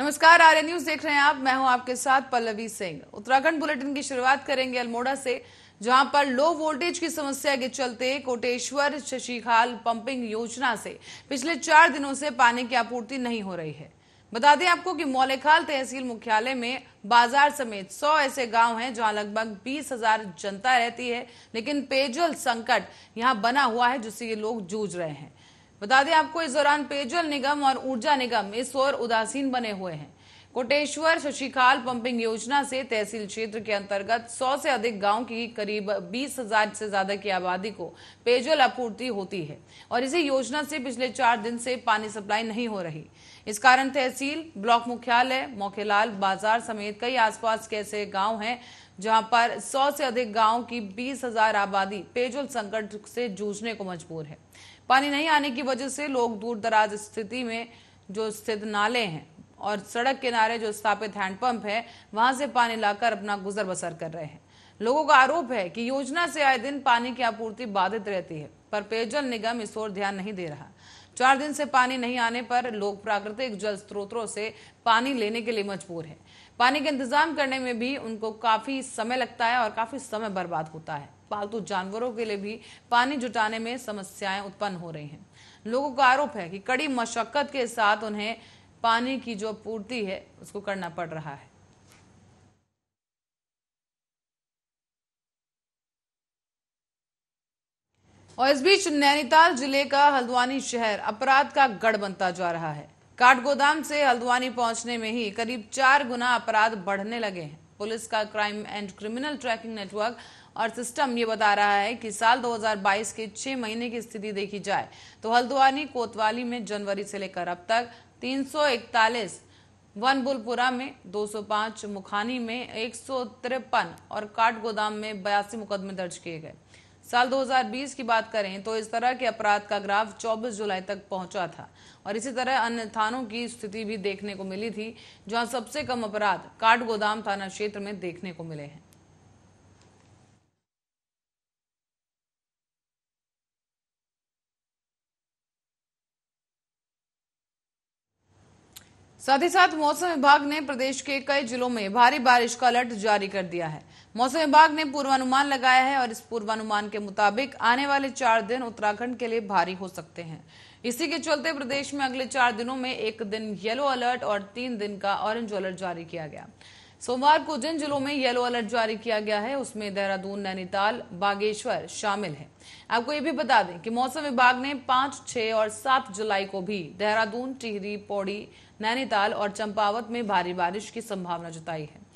नमस्कार R news देख रहे हैं आप। मैं हूँ आपके साथ पल्लवी सिंह। उत्तराखंड बुलेटिन की शुरुआत करेंगे अल्मोड़ा से, जहाँ पर लो वोल्टेज की समस्या के चलते कोटेश्वर शशिखाल पंपिंग योजना से पिछले चार दिनों से पानी की आपूर्ति नहीं हो रही है। बता दें आपको कि मौलेखाल तहसील मुख्यालय में बाज़ार समेत 100 ऐसे गाँव हैं जहाँ लगभग बीस हज़ार जनता रहती है, लेकिन पेयजल संकट यहाँ बना हुआ है, जिससे ये लोग जूझ रहे हैं। बता दें, आपको इस दौरान पेयजल निगम और ऊर्जा निगम इस ओर उदासीन बने हुए हैं। कोटेश्वर शशिकाल पंपिंग योजना से तहसील क्षेत्र के अंतर्गत 100 से अधिक गाँव की करीब बीस हज़ार से ज़्यादा की आबादी को पेयजल आपूर्ति होती है और इसी योजना से पिछले चार दिन से पानी सप्लाई नहीं हो रही। इस कारण तहसील ब्लॉक मुख्यालय, मोखेलाल बाज़ार समेत कई आसपास के ऐसे गाँव हैं, जहाँ पर 100 से अधिक गाँव की बीस हज़ार आबादी पेयजल संकट से जूझने को मजबूर है। पानी नहीं आने की वजह से लोग दूर दराज स्थिति में जो स्थित नाले हैं और सड़क किनारे जो स्थापित हैंडपंप है, वहाँ से पानी लाकर अपना गुजर बसर कर रहे हैं। लोगों का आरोप है कि योजना से आए दिन पानी की आपूर्ति बाधित रहती है, पर पेयजल निगम इस ओर ध्यान नहीं दे रहा। चार दिन से पानी नहीं आने पर लोग प्राकृतिक जल स्रोतों से पानी लेने के लिए मजबूर है। पानी का इंतज़ाम करने में भी उनको काफ़ी समय लगता है और काफ़ी समय बर्बाद होता है। पालतू जानवरों के लिए भी पानी जुटाने में समस्याएँ उत्पन्न हो रही हैं। लोगों का आरोप है कि कड़ी मशक्कत के साथ उन्हें पानी की जो पूर्ति है, उसको करना पड़ रहा है। और इस बीच नैनीताल ज़िले का हल्द्वानी शहर अपराध का गढ़ बनता जा रहा है। काठ गोदाम से हल्द्वानी पहुँचने में ही करीब चार गुना अपराध बढ़ने लगे हैं। पुलिस का crime and criminal tracking network और सिस्टम ये बता रहा है कि साल 2022 के छह महीने की स्थिति देखी जाए तो हल्द्वानी कोतवाली में जनवरी से लेकर अब तक तीन वनबुलपुरा में 205 मुखानी में एक सौ तिरपन और काठ गोदाम में बयासी मुकदमे दर्ज किए गए। साल 2020 की बात करें तो इस तरह के अपराध का ग्राफ 24 जुलाई तक पहुँचा था और इसी तरह अन्य थानों की स्थिति भी देखने को मिली थी, जहाँ सबसे कम अपराध काट गोदाम थाना क्षेत्र में देखने को मिले हैं। साथ ही साथ मौसम विभाग ने प्रदेश के कई जिलों में भारी बारिश का अलर्ट जारी कर दिया है। मौसम विभाग ने पूर्वानुमान लगाया है और इस पूर्वानुमान के मुताबिक आने वाले चार दिन उत्तराखंड के लिए भारी हो सकते हैं। इसी के चलते प्रदेश में अगले चार दिनों में एक दिन येलो अलर्ट और तीन दिन का ऑरेंज अलर्ट जारी किया गया। सोमवार को जिन जिलों में येलो अलर्ट जारी किया गया है, उसमें देहरादून, नैनीताल, बागेश्वर शामिल है। आपको ये भी बता दें कि मौसम विभाग ने पाँच, छह और सात जुलाई को भी देहरादून, टिहरी, पौड़ी, नैनीताल और चंपावत में भारी बारिश की संभावना जताई है।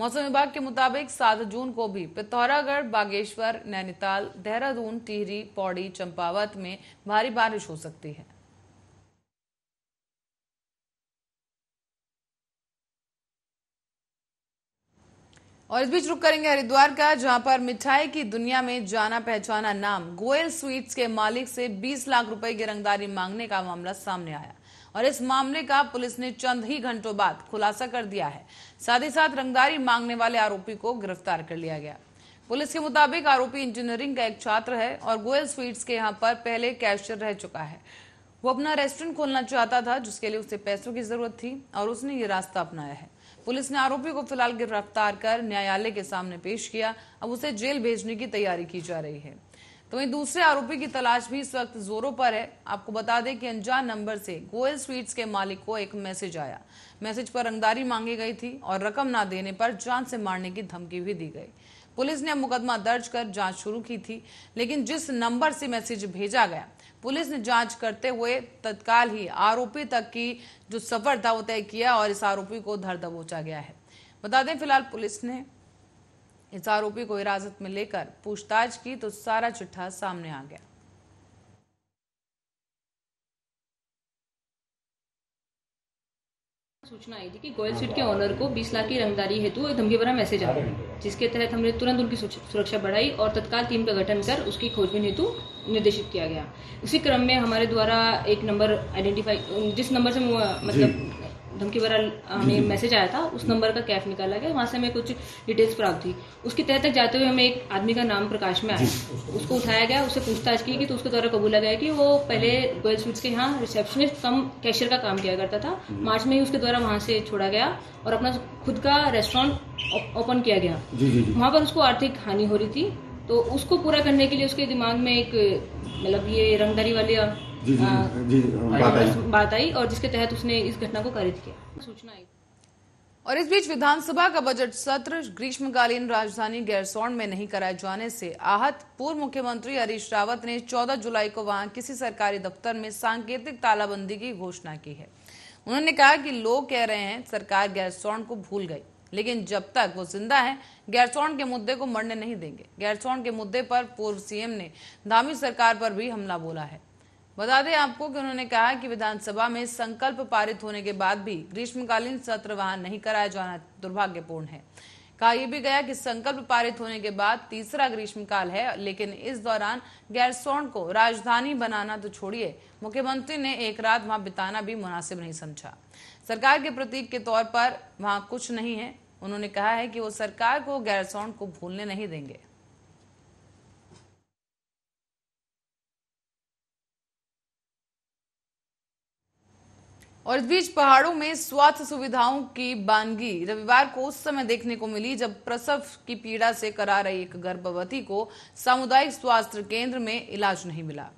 मौसम विभाग के मुताबिक सात जून को भी पिथौरागढ़, बागेश्वर, नैनीताल, देहरादून, टिहरी, पौड़ी, चंपावत में भारी बारिश हो सकती है। और इस बीच रुक करेंगे हरिद्वार का, जहाँ पर मिठाई की दुनिया में जाना पहचाना नाम गोयल स्वीट्स के मालिक से 20 लाख रुपए की रंगदारी मांगने का मामला सामने आया। और इस मामले का पुलिस ने चंद ही घंटों बाद खुलासा कर दिया है। साथ ही साथ रंगदारी मांगने वाले आरोपी को गिरफ़्तार कर लिया गया। पुलिस के मुताबिक आरोपी इंजीनियरिंग का एक छात्र है और गोयल स्वीट्स के यहाँ पर पहले कैशियर रह चुका है। वो अपना रेस्टोरेंट खोलना चाहता था, जिसके लिए उसे पैसों की ज़रूरत थी और उसने ये रास्ता अपनाया है। पुलिस ने आरोपी को फ़िलहाल गिरफ़्तार कर न्यायालय के सामने पेश किया। अब उसे जेल भेजने की तैयारी की जा रही है। तो वहीं दूसरे आरोपी की तलाश भी इस वक्त जोरों पर है। आपको बता दें कि अनजान नंबर से गोयल स्वीट्स के मालिक को एक मैसेज आया। मैसेज पर रंगदारी मांगी गई थी और रकम ना देने पर जान से मारने की धमकी भी दी गई। पुलिस ने मुकदमा दर्ज कर जाँच शुरू की थी, लेकिन जिस नंबर से मैसेज भेजा गया, पुलिस ने जाँच करते हुए तत्काल ही आरोपी तक की जो सफ़र था वो तय किया और इस आरोपी को धर दबोचा गया है। बता दें, फ़िलहाल पुलिस ने इस आरोपी को हिरासत में लेकर पूछताछ की तो सारा चिट्ठा सामने आ गया। सूचना आई थी कि गोयल स्वीट के ऑनर को 20 लाख की रंगदारी हेतु एक धमकी भरा मैसेज आ रहा जिसके तहत हमने तुरंत उनकी सुरक्षा बढ़ाई और तत्काल टीम का गठन कर उसकी खोजबीन हेतु निर्देशित किया गया। उसी क्रम में हमारे द्वारा एक नंबर आइडेंटिफाई जिस नंबर से मतलब धमकी भरा हमें मैसेज आया था उस नंबर का कैफ निकाला गया वहाँ से हमें कुछ डिटेल्स प्राप्त हुई। उसके तहत तक जाते हुए हमें एक आदमी का नाम प्रकाश में आया। उसको उठाया गया उससे पूछताछ की तो उसके द्वारा कबूला गया कि वो पहले गोयल स्वीट्स के यहाँ रिसेप्शनिस्ट कम कैशियर का काम किया करता था। मार्च में ही उसके द्वारा वहाँ से छोड़ा गया और अपना खुद का रेस्टोरेंट ओपन किया गया। वहाँ पर उसको आर्थिक हानि हो रही थी। तो उसको पूरा करने के लिए उसके दिमाग में एक मतलब ये रंगदारी वाली जी जी जी बात आई। बात आई और जिसके तहत उसने इस घटना को कारित किया। सूचना आई। और इस बीच विधानसभा का बजट सत्र ग्रीष्मकालीन राजधानी गैरसौंड में नहीं कराए जाने से आहत पूर्व मुख्यमंत्री हरीश रावत ने 14 जुलाई को वहाँ किसी सरकारी दफ्तर में सांकेतिक तालाबंदी की घोषणा की है। उन्होंने कहा कि लोग कह रहे हैं सरकार गैरसौंड को भूल गई लेकिन जब तक वो ज़िंदा है गैरसौंड के मुद्दे को मरने नहीं देंगे। गैरसौंड के मुद्दे पर पूर्व सीएम ने धामी सरकार पर भी हमला बोला है। बता दें आपको कि उन्होंने कहा कि विधानसभा में संकल्प पारित होने के बाद भी ग्रीष्मकालीन सत्र वहाँ नहीं कराया जाना दुर्भाग्यपूर्ण है। कहा यह भी गया कि संकल्प पारित होने के बाद तीसरा ग्रीष्मकाल है, लेकिन इस दौरान गैरसौंड को राजधानी बनाना तो छोड़िए। मुख्यमंत्री ने एक रात वहाँ बिताना भी मुनासिब नहीं समझा। सरकार के प्रतीक के तौर पर वहाँ कुछ नहीं है। उन्होंने कहा है कि वो सरकार को गैरसौंड को भूलने नहीं देंगे। और इस बीच पहाड़ों में स्वास्थ्य सुविधाओं की बानगी। रविवार को उस समय देखने को मिली जब प्रसव की पीड़ा से करा रही एक गर्भवती को सामुदायिक स्वास्थ्य केंद्र में इलाज नहीं मिला।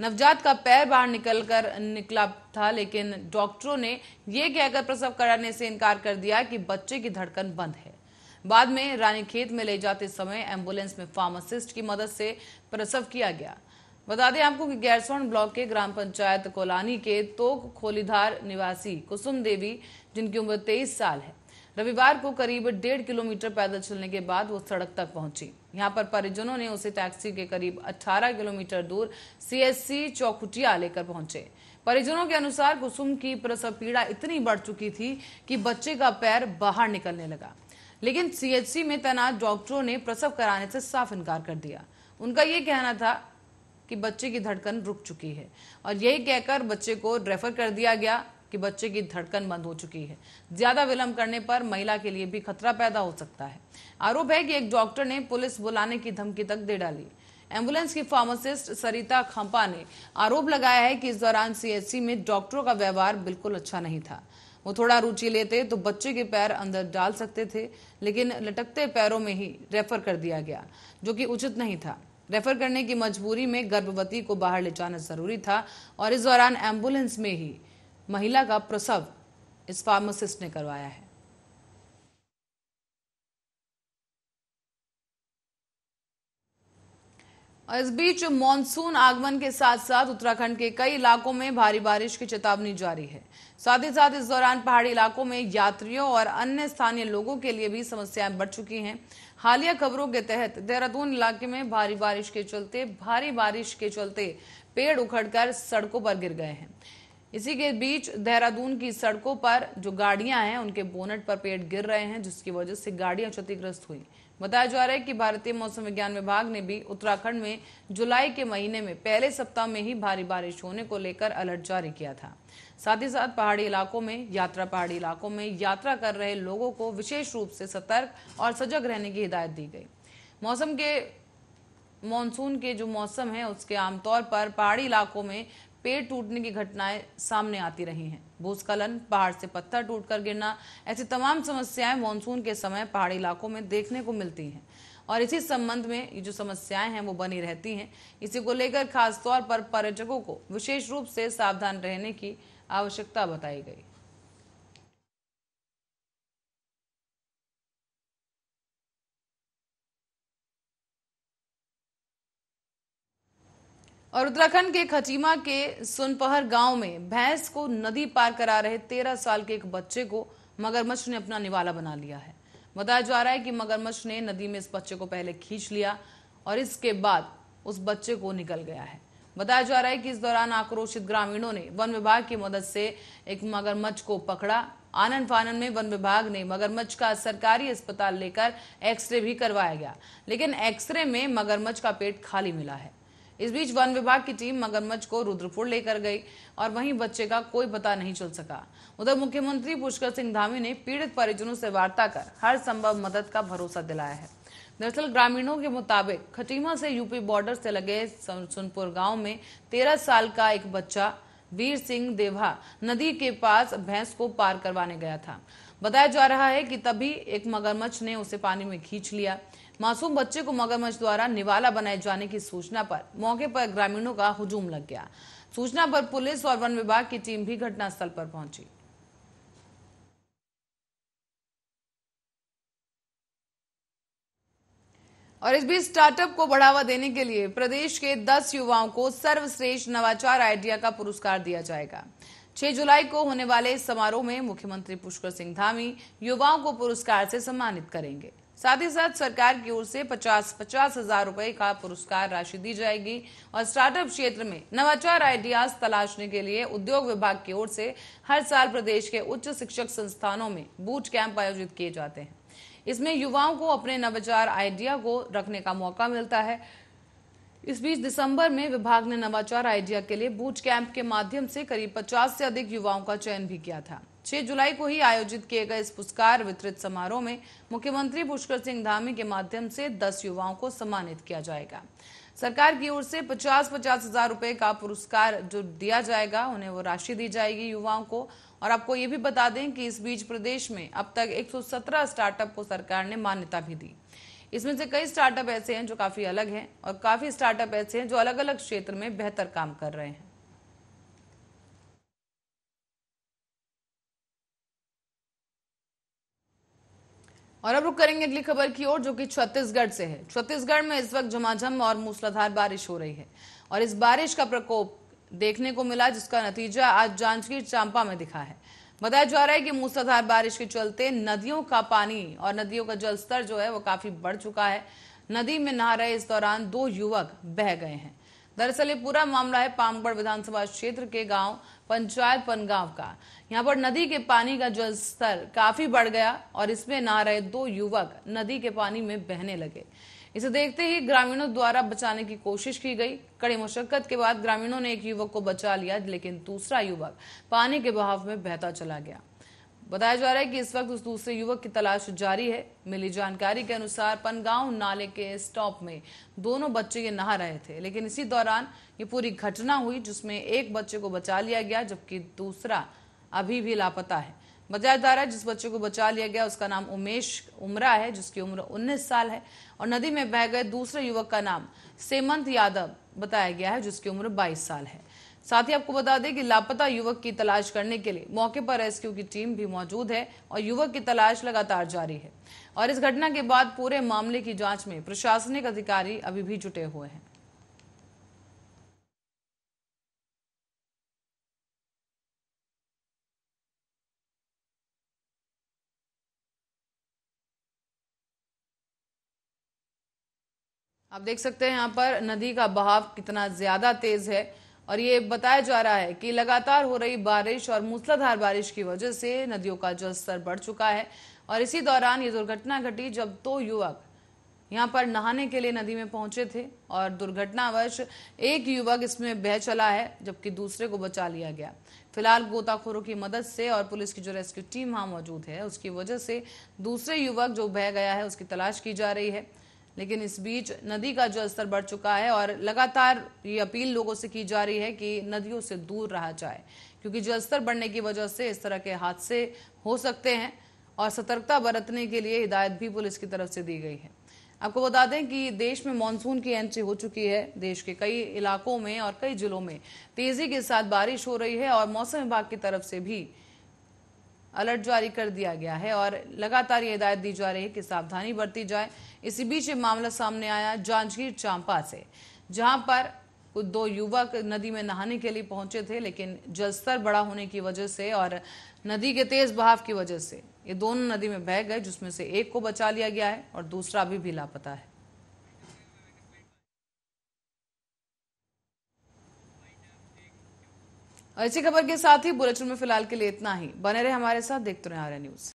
नवजात का पैर बाहर निकलकर निकला था, लेकिन डॉक्टरों ने यह कहकर प्रसव कराने से इनकार कर दिया कि बच्चे की धड़कन बंद है। बाद में रानीखेत में ले जाते समय एंबुलेंस में फार्मासिस्ट की मदद से प्रसव किया गया। बता दें आपको कि गैरसौंड ब्लॉक के ग्राम पंचायत कोलानी के तोक खोलीधार निवासी कुसुम देवी, जिनकी उम्र तेईस साल है। रविवार को करीब डेढ़ किलोमीटर पैदल चलने के बाद वो सड़क तक पहुँची। यहाँ पर परिजनों ने उसे टैक्सी के करीब 18 किलोमीटर दूर सीएससी चौखुटिया लेकर पहुँचे। परिजनों के अनुसार कुसुम की प्रसव पीड़ा इतनी बढ़ चुकी थी कि बच्चे का पैर बाहर निकलने लगा। लेकिन सीएचसी में तैनात डॉक्टरों ने प्रसव कराने से साफ़ इनकार कर दिया। उनका ये कहना था कि बच्चे की धड़कन रुक चुकी है। और यही कहकर बच्चे को रेफर कर दिया गया कि बच्चे की धड़कन बंद हो चुकी है। ज़्यादा विलंब करने पर महिला के लिए भी खतरा पैदा हो सकता है। आरोप है कि एक डॉक्टर ने पुलिस बुलाने की धमकी तक दे डाली। एंबुलेंस की फार्मासिस्ट सरिता खंपा ने आरोप लगाया है कि इस दौरान सीएचसी में डॉक्टरों का व्यवहार बिल्कुल अच्छा नहीं था। वो थोड़ा रुचि लेते तो बच्चे के पैर अंदर डाल सकते थे, लेकिन लटकते पैरों में ही रेफर कर दिया गया, जो कि उचित नहीं था। रेफर करने की मजबूरी में गर्भवती को बाहर ले जाना ज़रूरी था और इस दौरान एंबुलेंस में ही महिला का प्रसव इस फार्मासिस्ट ने करवाया है। और इस बीच मानसून आगमन के साथ साथ उत्तराखंड के कई इलाकों में भारी बारिश की चेतावनी जारी है। साथ ही साथ इस दौरान पहाड़ी इलाकों में यात्रियों और अन्य स्थानीय लोगों के लिए भी समस्याएँ बढ़ चुकी हैं। हालिया खबरों के तहत देहरादून इलाके में भारी बारिश के चलते, भारी बारिश के चलते पेड़ उखड़कर सड़कों पर गिर गए हैं। इसी के बीच देहरादून की सड़कों पर जो गाड़ियाँ हैं, उनके बोनट पर पेड़ गिर रहे हैं, जिसकी वजह से गाड़ियाँ क्षतिग्रस्त हुई। बताया जा रहा है कि भारतीय मौसम विज्ञान विभाग ने भी उत्तराखंड में जुलाई के महीने में पहले सप्ताह में ही भारी बारिश होने को लेकर अलर्ट जारी किया था। साथ ही साथ पहाड़ी इलाकों में, यात्रा पहाड़ी इलाकों में यात्रा कर रहे लोगों को विशेष रूप से सतर्क और सजग रहने की हिदायत दी गई। मौसम के, मानसून के जो मौसम है, उसके आमतौर पर पहाड़ी इलाकों में पेड़ टूटने की घटनाएँ सामने आती रही हैं। भूस्खलन, पहाड़ से पत्थर टूटकर गिरना, ऐसी तमाम समस्याएँ मानसून के समय पहाड़ी इलाकों में देखने को मिलती हैं। और इसी संबंध में ये जो समस्याएँ हैं, वो बनी रहती हैं। इसी को लेकर खासतौर पर पर्यटकों को विशेष रूप से सावधान रहने की आवश्यकता बताई गई। और उत्तराखंड के खचीमा के सुनपहर गाँव में भैंस को नदी पार करा रहे तेरह साल के एक बच्चे को मगरमच्छ ने अपना निवाला बना लिया है। बताया जा रहा है कि मगरमच्छ ने नदी में इस बच्चे को पहले खींच लिया और इसके बाद उस बच्चे को निकल गया है। बताया जा रहा है कि इस दौरान आक्रोशित ग्रामीणों ने वन विभाग की मदद से एक मगरमच्छ को पकड़ा। आनंद फानन में वन विभाग ने मगरमच्छ का सरकारी अस्पताल लेकर एक्सरे भी करवाया गया, लेकिन एक्सरे में मगरमच्छ का पेट खाली मिला है। इस बीच वन विभाग की टीम मगरमच्छ को रुद्रपुर लेकर गई और वहीं बच्चे का कोई पता नहीं चल सका। उधर मुख्यमंत्री पुष्कर सिंह धामी ने पीड़ित परिजनों से वार्ता कर हर संभव मदद का भरोसा दिलाया है। दरअसल ग्रामीणों के मुताबिक खटीमा से यूपी बॉर्डर से लगे सुनपुर गाँव में तेरह साल का एक बच्चा, वीर सिंह देवा नदी के पास भैंस को पार करवाने गया था। बताया जा रहा है कि तभी एक मगरमच्छ ने उसे पानी में खींच लिया। मासूम बच्चे को मगरमच्छ द्वारा निवाला बनाए जाने की सूचना पर मौके पर ग्रामीणों का हुजूम लग गया। सूचना पर पुलिस और वन विभाग की टीम भी घटनास्थल पर पहुँची। और इस बीच स्टार्टअप को बढ़ावा देने के लिए प्रदेश के 10 युवाओं को सर्वश्रेष्ठ नवाचार आइडिया का पुरस्कार दिया जाएगा। 6 जुलाई को होने वाले इस समारोह में मुख्यमंत्री पुष्कर सिंह धामी युवाओं को पुरस्कार से सम्मानित करेंगे। साथ ही साथ सरकार की ओर से पचास पचास हज़ार रूपए का पुरस्कार राशि दी जाएगी और स्टार्टअप क्षेत्र में नवाचार आइडियाज़ तलाशने के लिए उद्योग विभाग की ओर से हर साल प्रदेश के उच्च शिक्षक संस्थानों में बूट कैंप आयोजित किए जाते हैं। इसमें युवाओं को अपने नवाचार आइडिया को रखने का मौका मिलता है। इस बीच दिसंबर में विभाग ने नवाचार आइडिया के लिए बूट कैंप के माध्यम से करीब 50 से अधिक युवाओं का चयन भी किया था। 6 जुलाई को ही आयोजित किए गए इस पुरस्कार वितरित समारोह में मुख्यमंत्री पुष्कर सिंह धामी के माध्यम से 10 युवाओं को सम्मानित किया जाएगा। सरकार की ओर से पचास पचास हज़ार रुपए का पुरस्कार जो दिया जाएगा, उन्हें वो राशि दी जाएगी युवाओं को। और आपको ये भी बता दें कि इस बीच प्रदेश में अब तक 117 स्टार्टअप को सरकार ने मान्यता भी दी। इसमें से कई स्टार्टअप ऐसे हैं जो काफ़ी अलग हैं और काफ़ी स्टार्टअप ऐसे हैं जो अलग अलग क्षेत्र में बेहतर काम कर रहे हैं। और अब रुक करेंगे अगली खबर की ओर जो कि छत्तीसगढ़ से है। छत्तीसगढ़ में इस वक्त झमाझम और मूसलाधार बारिश हो रही है और इस बारिश का प्रकोप देखने को मिला, जिसका नतीजा आज जांजगीर चांपा में दिखा है। बताया जा रहा है कि मूसलाधार बारिश के चलते नदियों का पानी और नदियों का जलस्तर जो है वो काफ़ी बढ़ चुका है। नदी में नहा रहे इस दौरान दो युवक बह गए हैं। दरअसल ये पूरा मामला है पामगढ़ विधानसभा क्षेत्र के गाँव पंचायत पनगांव का। यहाँ पर नदी के पानी का जल स्तर काफ़ी बढ़ गया और इसमें नहा रहे दो युवक नदी के पानी में बहने लगे। इसे देखते ही ग्रामीणों द्वारा बचाने की कोशिश की गई। कड़ी मुशक्कत के बाद ग्रामीणों ने एक युवक को बचा लिया, लेकिन दूसरा युवक पानी के बहाव में बहता चला गया। बताया जा रहा है कि इस वक्त उस दूसरे युवक की तलाश जारी है। मिली जानकारी के अनुसार पनगांव नाले के स्टॉप में दोनों बच्चे ये नहा रहे थे, लेकिन इसी दौरान ये पूरी घटना हुई, जिसमें एक बच्चे को बचा लिया गया, जबकि दूसरा अभी भी लापता है। बताया जा रहा है जिस बच्चे को बचा लिया गया, उसका नाम उमेश उमरा है, जिसकी उम्र 19 साल है। और नदी में बह गए दूसरे युवक का नाम सेमंत यादव बताया गया है, जिसकी उम्र 22 साल है। साथ ही आपको बता दें कि लापता युवक की तलाश करने के लिए मौके पर रेस्क्यू की टीम भी मौजूद है और युवक की तलाश लगातार जारी है। और इस घटना के बाद पूरे मामले की जाँच में प्रशासनिक अधिकारी अभी भी जुटे हुए हैं। आप देख सकते हैं यहाँ पर नदी का बहाव कितना ज़्यादा तेज है और ये बताया जा रहा है कि लगातार हो रही बारिश और मूसलाधार बारिश की वजह से नदियों का जलस्तर बढ़ चुका है और इसी दौरान ये दुर्घटना घटी जब दो युवक यहाँ पर नहाने के लिए नदी में पहुँचे थे और दुर्घटनावश एक युवक इसमें बह चला है, जबकि दूसरे को बचा लिया गया। फ़िलहाल गोताखोरों की मदद से और पुलिस की जो रेस्क्यू टीम वहाँ मौजूद है, उसकी वजह से दूसरे युवक जो बह गया है, उसकी तलाश की जा रही है। लेकिन इस बीच नदी का जलस्तर बढ़ चुका है और लगातार ये अपील लोगों से की जा रही है कि नदियों से दूर रहा जाए, क्योंकि जलस्तर बढ़ने की वजह से इस तरह के हादसे हो सकते हैं और सतर्कता बरतने के लिए हिदायत भी पुलिस की तरफ़ से दी गई है। आपको बता दें कि देश में मानसून की एंट्री हो चुकी है। देश के कई इलाकों में और कई जिलों में तेज़ी के साथ बारिश हो रही है और मौसम विभाग की तरफ़ से भी अलर्ट जारी कर दिया गया है और लगातार ये हिदायत दी जा रही है कि सावधानी बरती जाए। इसी बीच ये मामला सामने आया जांजगीर चांपा से, जहाँ पर दो युवक नदी में नहाने के लिए पहुँचे थे, लेकिन जलस्तर बड़ा होने की वजह से और नदी के तेज बहाव की वजह से ये दोनों नदी में बह गए, जिसमें से एक को बचा लिया गया है और दूसरा अभी भी लापता है। और इसी खबर के साथ ही बुलेटिन में फ़िलहाल के लिए इतना ही। बने रहे हमारे साथ, देखते रहे न्यूज़।